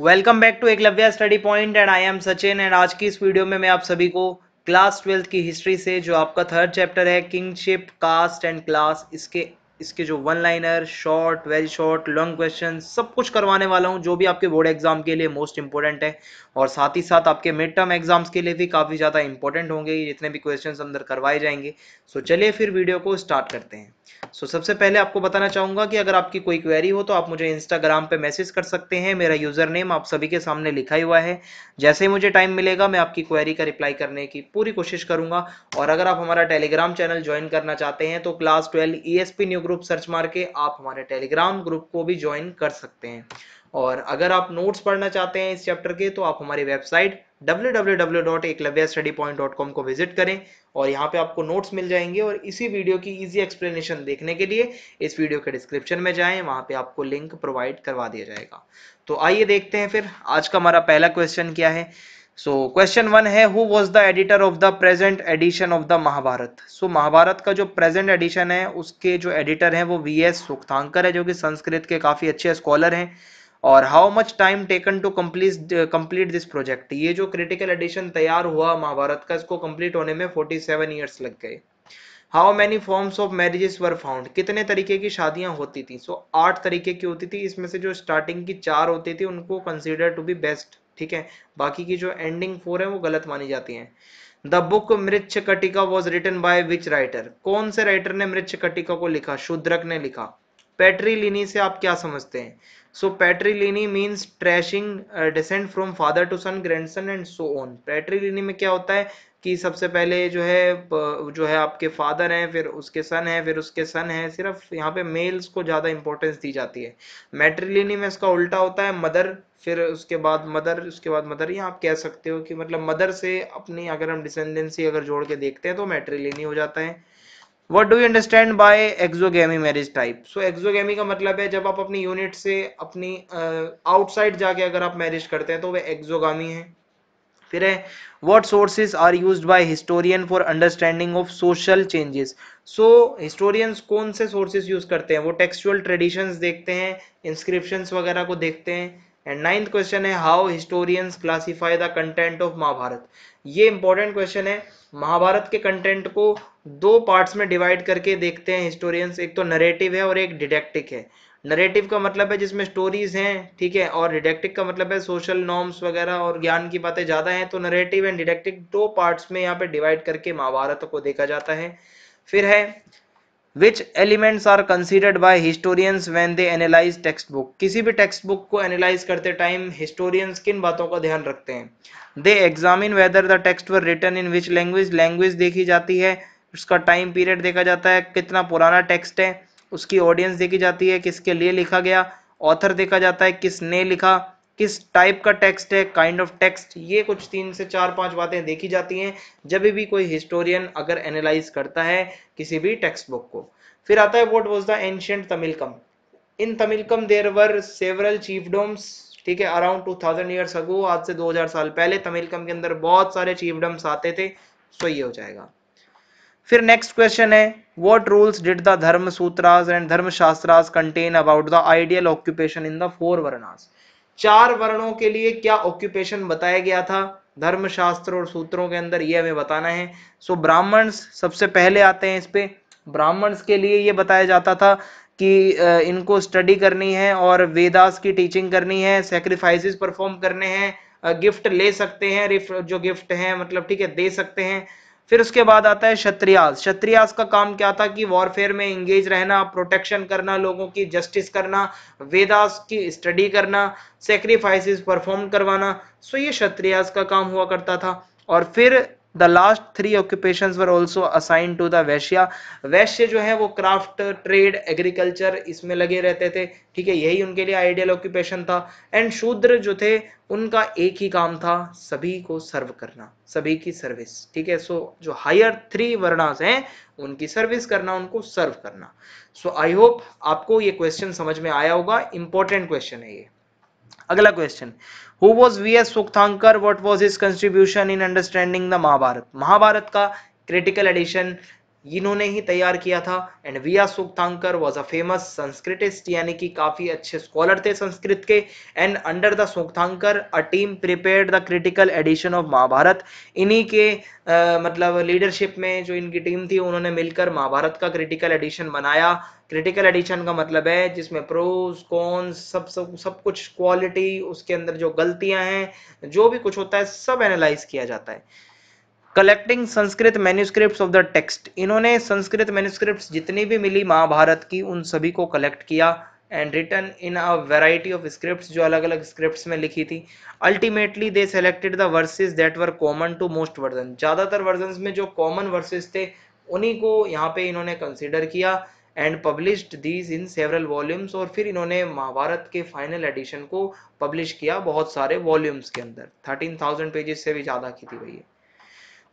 Welcome back to Eklavya study point and I am Sachin and आज की इस video में मैं आप सभी को क्लास ट्वेल्थ की हिस्ट्री से, जो आपका थर्ड चैप्टर है किंगशिप कास्ट एंड क्लास इसके इसके जो one liner short very short long question सब कुछ करवाने वाला हूँ, जो भी आपके बोर्ड एग्ज़ाम के लिए मोस्ट इंपॉर्टेंट है। और साथ ही साथ आपके मिड टर्म एग्ज़ाम्स के लिए भी काफ़ी ज़्यादा इंपॉर्टेंट होंगे जितने भी क्वेश्चन अंदर करवाए जाएँगे। सो चलिए फिर वीडियो को स्टार्ट करते हैं। सो सबसे पहले आपको बताना चाहूँगा कि अगर आपकी कोई क्वेरी हो तो आप मुझे इंस्टाग्राम पे मैसेज कर सकते हैं। मेरा यूज़र नेम आप सभी के सामने लिखा हुआ है। जैसे ही मुझे टाइम मिलेगा, मैं आपकी क्वेरी का रिप्लाई करने की पूरी कोशिश करूँगा। और अगर आप हमारा टेलीग्राम चैनल ज्वाइन करना चाहते हैं तो class twelve E new group search मार के आप हमारे टेलीग्राम ग्रुप को भी ज्वाइन कर सकते हैं। और अगर आप नोट्स पढ़ना चाहते हैं इस चैप्टर के तो आप हमारी वेबसाइट www.eklavyastudypoint.com को विज़िट करें और यहाँ पे आपको नोट्स मिल जाएँगे। और इसी वीडियो की इजी एक्सप्लेनेशन देखने के लिए इस वीडियो के डिस्क्रिप्शन में जाएँ, वहाँ पे आपको लिंक प्रोवाइड करवा दिया जाएगा। तो आइए देखते हैं फिर आज का हमारा पहला क्वेश्चन क्या है? सो क्वेश्चन वन है who was the editor of the present edition of the Mahabharata so Mahabharata का जो प्रेजेंट एडिशन है उसके जो एडिटर है वो वी एस सुखतांकर है जो कि संस्कृत के काफ़ी अच्छे स्कॉलर हैं। और how much time taken to complete complete this project ये जो क्रिटिकल एडिशन तैयार हुआ महाभारत का इसको कंप्लीट होने में 47 ईयर्स लग गए। How many forms of marriages were found कितने तरीके की शादियाँ होती थी? सो so, आठ तरीके की होती थी। इसमें से जो स्टार्टिंग की चार होती थी उनको कंसिडर टू बी बेस्ट ठीक है? बाकी की जो एंडिंग फोर है, वो गलत मानी जाती है। The book Mrichchhakatika was written by which writer कौन से राइटर ने मृक्ष कटिका को लिखा? शुद्रक ने लिखा। पेट्रीलिनी से आप क्या समझते हैं? So patriliny means tracing descent from father to son grandson and so on patriliny में क्या होता है? कि सबसे पहले जो है जो है आपके फादर हैं फिर उसके सन है फिर उसके सन है सिर्फ़ यहाँ पे मेल्स को ज़्यादा इंपॉर्टेंस दी जाती है। मैट्रिलिनी में इसका उल्टा होता है मदर फिर उसके बाद मदर उसके बाद मदर या आप कह सकते हो कि मतलब मदर से अपनी अगर हम डिसेंडेंसी अगर जोड़ के देखते हैं तो मैट्रिलिनी हो जाता है। What do you understand by exogamy marriage type so exogamy का मतलब है जब आप अपनी यूनिट से अपनी आउटसाइड uh, जाके अगर आप मैरिज करते हैं तो वह एक्सोगामी है। फिर है, what sources are used by historian for understanding of social changes? So, historians कौन से sources use करते हैं? वो textual traditions देखते हैं, inscriptions वगैरह को देखते हैं। एंड नाइन्थ क्वेश्चन है how historians classify the content of Mahabharata ये इंपॉर्टेंट क्वेश्चन है। महाभारत के कंटेंट को दो पार्ट्स में डिवाइड करके देखते हैं हिस्टोरियंस एक तो नरेटिव है और एक डिडेक्टिक है। नरेटिव का मतलब है जिसमें स्टोरीज हैं, ठीक है? और डिडेक्टिक का मतलब है सोशल नॉर्म्स वगैरह और ज्ञान की बातें ज़्यादा हैं तो नरेटिव एंड डिडेक्टिक दो पार्ट्स में यहाँ पे डिवाइड करके महाभारत को देखा जाता है। फिर है which elements are considered by historians when they analyse text book किसी भी टेक्स्ट बुक को एनालाइज करते टाइम हिस्टोरियंस किन बातों का ध्यान रखते हैं? They examine whether the text were written in which language language देखी जाती है, उसका टाइम पीरियड देखा जाता है, कितना पुराना टेक्स्ट है उसकी ऑडियंस देखी जाती है, किसके लिए लिखा गया ऑथर देखा जाता है, किसने लिखा, किस टाइप का टेक्स्ट है काइंड ऑफ़ टेक्स्ट ये कुछ तीन से चार पाँच बातें देखी जाती हैं, जब भी कोई हिस्टोरियन अगर एनालाइज करता है किसी भी टेक्स्ट बुक को। फिर आता है what was the ancient Tamilakam in Tamilakam there were several chiefdoms ठीक है अराउंड 2000 इयर्स अगो आज से 2000 साल पहले तमिलकम के अंदर बहुत सारे चीफडम्स आते थे सो ये हो जाएगा। फिर नेक्स्ट क्वेश्चन है what rules did the Dharma Sutras and Dharma Shastras contain about the ideal occupation in the four varnas चार वर्णों के लिए क्या ऑक्यूपेशन बताया गया था? धर्म शास्त्र और सूत्रों के अंदर ये हमें बताना है। सो ब्राह्मण्स सबसे पहले आते हैं इस पे। ब्राह्मण्स के लिए ये बताया जाता था कि इनको स्टडी करनी है और वेदास की टीचिंग करनी है सेक्रीफाइसेस परफॉर्म करने हैं गिफ्ट ले सकते हैं जो गिफ्ट है मतलब ठीक है, दे सकते हैं। फिर उसके बाद आता है क्षत्रियास क्षत्रियास का काम क्या था कि वॉरफेयर में इंगेज रहना प्रोटेक्शन करना, लोगों की जस्टिस करना वेदास की स्टडी करना सेक्रीफाइसिस परफॉर्म करवाना। सो ये क्षत्रियास का काम हुआ करता था। और फिर the last three occupation were also assign to the Vaishya Vaishya जो है वो क्राफ्ट ट्रेड एग्रीकल्चर इसमें लगे रहते थे। ठीक है, यही उनके लिए आइडियल ऑक्यूपेशन था। एंड शूद्र जो थे, उनका एक ही काम था, सभी को सर्व करना, सभी की सर्विस ठीक है सो जो हायर थ्री वर्णास हैं, उनकी सर्विस करना, उनको सर्व करना। सो आई होप आपको ये क्वेश्चन समझ में आया होगा। इंपॉर्टेंट क्वेश्चन है ये। अगला question who was V S Sukthankar what was his contribution in understanding the Mahabharata Mahabharata का क्रिटिकल एडिशन इन्होंने ही तैयार किया था। एंड विया सुक्तांकर वॉज़ अ फ़ेमस संस्कृतिस्ट यानी कि काफ़ी अच्छे स्कॉलर थे संस्कृत के। And under the Sukthankar a team prepared the critical edition of Mahabharata इन्हीं के आ, मतलब लीडरशिप में जो इनकी टीम थी उन्होंने मिलकर महाभारत का क्रिटिकल एडिशन बनाया। क्रिटिकल एडिशन का मतलब है जिसमें प्रोज कॉन्स सब सब सब कुछ क्वालिटी उसके अंदर जो गलतियाँ हैं जो भी कुछ होता है सब एनालाइज किया जाता है। Collecting Sanskrit manuscript of the text इन्होंने संस्कृत मैन्यूस्क्रिप्ट जितनी भी मिली महाभारत की, उन सभी को कलेक्ट किया and written in a variety of script जो अलग अलग स्क्रिप्ट में लिखी थी। Ultimately they selected the verses that were common to most version ज़्यादातर वर्जन में जो कॉमन वर्सेज थे, उन्हीं को यहाँ पे इन्होंने कंसिडर किया and published these in several volumes और फिर इन्होंने महाभारत के फाइनल एडिशन को पब्लिश किया बहुत सारे वॉल्यूम्स के अंदर। थर्टीन थाउज़ेंड पेजेस से भी ज़्यादा की थी भैया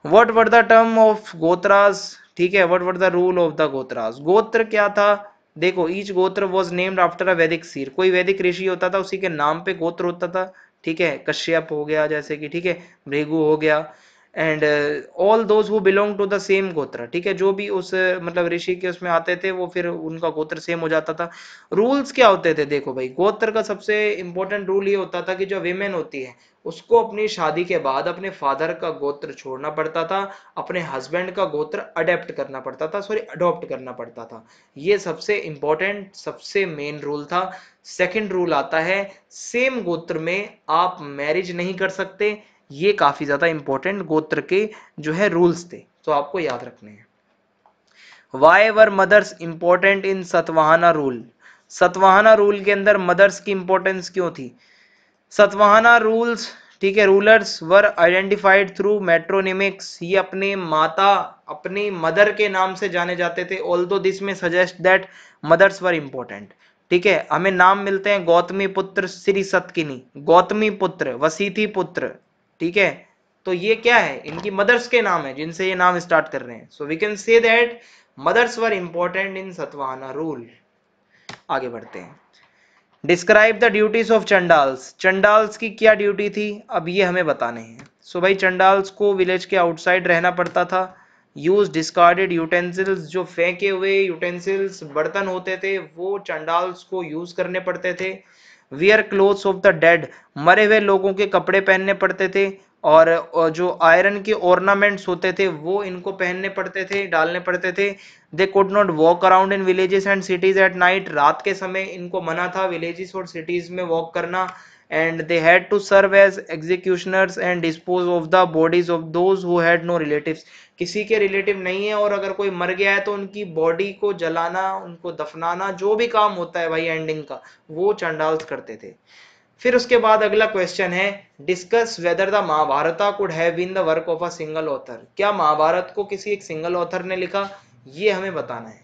what were the term of gotras ठीक है what were the rule of the gotras gotra क्या था? देखो ईच गोत्र वॉज़ नेम्ड आफ्टर अ वैदिक सीर कोई वैदिक ऋषि होता था, उसी के नाम पे गोत्र होता था। ठीक है, कश्यप हो गया, जैसे कि, ठीक है, भृगु हो गया। And all those who belong to the same gotra ठीक है? जो भी उस uh, मतलब ऋषि के उसमें आते थे वो फिर उनका गोत्र सेम हो जाता था। रूल्स क्या होते थे? देखो भाई गोत्र का सबसे इंपॉर्टेंट रूल ये होता था कि जो विमेन होती है उसको अपनी शादी के बाद अपने फादर का गोत्र छोड़ना पड़ता था अपने हस्बैंड का गोत्र अडेप्ट करना पड़ता था सॉरी अडोप्ट करना पड़ता था। ये सबसे इंपॉर्टेंट सबसे मेन रूल था। सेकंड रूल आता है सेम गोत्र में आप मैरिज नहीं कर सकते ये काफ़ी ज़्यादा इंपॉर्टेंट गोत्र के जो है रूल्स थे। तो आपको याद रखने हैं। Why were mothers important in Satavahana rule Satavahana rule के अंदर मदर्स की इंपॉर्टेंस क्यों थी? सतवाहना रूल्स ठीक है rulers were identified through metronymics ये अपने माता, अपनी मदर के नाम से जाने जाते थे। ऑल दो दिस में suggest that mothers were important ठीक है, हमें नाम मिलते हैं गौतमी पुत्र श्री सतकिनी गौतमी पुत्र वसीथी पुत्र। ठीक है? तो ये क्या है? इनकी मदर्स के नाम है, जिनसे ये नाम स्टार्ट कर रहे हैं। So we can say that mothers were important in Satavahana rule आगे बढ़ते हैं। Describe the duties of Chandalas Chandalas की क्या ड्यूटी थी? अब ये हमें बताने हैं। सो so भाई चंडाल्स को विलेज के आउटसाइड रहना पड़ता था। यूज़ डिस्कार्डेड यूटेंसिल्स जो फेंके हुए यूटेंसिल्स बर्तन होते थे, वो चंडाल्स को यूज़ करने पड़ते थे। Wear clothes of the dead मरे हुए लोगों के कपड़े पहनने पड़ते थे और जो आयरन के ऑर्नामेंट्स होते थे, वो इनको पहनने पड़ते थे, डालने पड़ते थे। They could not walk around in villages and cities at night रात के समय इनको मना था विलेजेस और सिटीज़ में वॉक करना। And they had to serve as executioners and dispose of the bodies of those who had no relatives किसी के रिलेटिव नहीं है और अगर कोई मर गया है तो उनकी बॉडी को जलाना, उनको दफनाना, जो भी काम होता है भाई एंडिंग का, वो चंडाल्स करते थे। फिर उसके बाद अगला क्वेश्चन है discuss whether the Mahabharata could have been the work of a single author क्या महाभारत को किसी एक सिंगल ऑथर ने लिखा? ये हमें बताना है।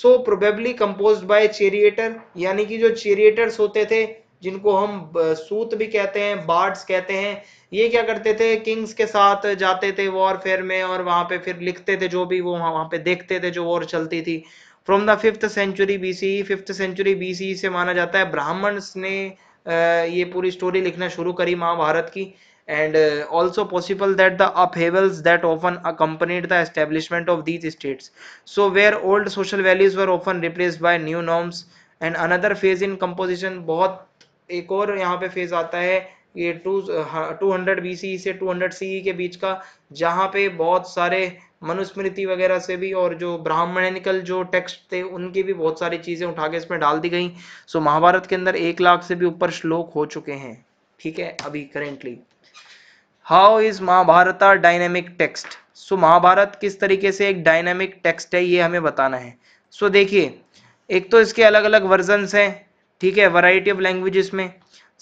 So probably compose by charioteer यानी कि जो चेरिएटर्स होते थे जिनको हम सूत भी कहते हैं बार्ड्स कहते हैं, ये क्या करते थे? किंग्स के साथ जाते थे वॉरफेयर में और वहाँ पे फिर लिखते थे जो भी वो वहाँ पे देखते थे जो वॉर चलती थी। From the fifth century B C fifth century B C से माना जाता है। ब्राह्मण्स ने ये पूरी स्टोरी लिखना शुरू करी महाभारत की। And also possible that the upheavals that often accompanied the establishment of these states so where old social values were often replace by new norms and another phase in composition बहुत एक और यहाँ पे phase आता है ये two two hundred B C से two hundred C के बीच का जहाँ पे बहुत सारे मनुस्मृति वगैरह से भी और जो ब्राह्मणिकल जो टेक्स्ट थे उनकी भी बहुत सारी चीज़ें उठा के इसमें डाल दी गई। सो महाभारत के अंदर एक लाख से भी ऊपर श्लोक हो चुके हैं। ठीक है अभी currently how is Mahabharata dynamic text so Mahabharata किस तरीके से एक डायनेमिक टेक्स्ट है ये हमें बताना है। सो so, देखिए एक तो इसके अलग अलग वर्जन हैं। ठीक है वराइटी ऑफ़ लैंग्वेजेस में।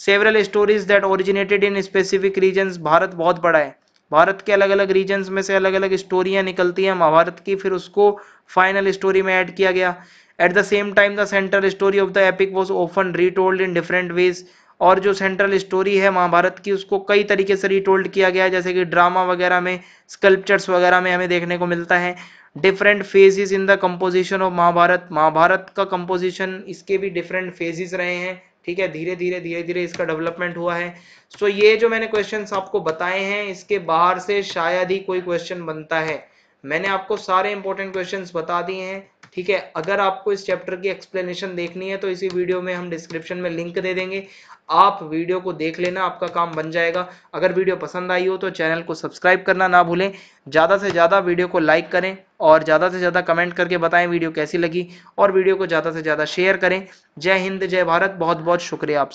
Several stories that originated in specific region Bharat बहुत बड़ा है। भारत के अलग अलग रीजन में से अलग अलग स्टोरियाँ निकलती हैं, महाभारत की, फिर उसको फाइनल स्टोरी में ऐड किया गया। At the same time the central story of the epic was often retold in different ways और जो सेंट्रल स्टोरी है महाभारत की, उसको कई तरीके से रिटोल्ड किया गया है, जैसे कि ड्रामा वगैरह में स्कल्पचर्स वगैरह में हमें देखने को मिलता है। Different phases in the composition of Mahabharata. Mahabharata का कंपोजिशन इसके भी डिफरेंट फेजेस रहे हैं। ठीक है? धीरे धीरे धीरे धीरे इसका डेवलपमेंट हुआ है। सो ये जो मैंने क्वेश्चन आपको बताए हैं, इसके बाहर से शायद ही कोई क्वेश्चन बनता है। मैंने आपको सारे इंपॉर्टेंट क्वेश्चंस बता दिए हैं। ठीक है? अगर आपको इस चैप्टर की एक्सप्लेनेशन देखनी है तो इसी वीडियो में हम डिस्क्रिप्शन में लिंक दे देंगे। आप वीडियो को देख लेना, आपका काम बन जाएगा। अगर वीडियो पसंद आई हो तो चैनल को सब्सक्राइब करना ना भूलें। ज़्यादा से ज़्यादा वीडियो को लाइक करें और ज़्यादा से ज़्यादा कमेंट करके बताएँ वीडियो कैसी लगी और वीडियो को ज़्यादा से ज़्यादा शेयर करें। जय हिंद, जय भारत। बहुत बहुत शुक्रिया आप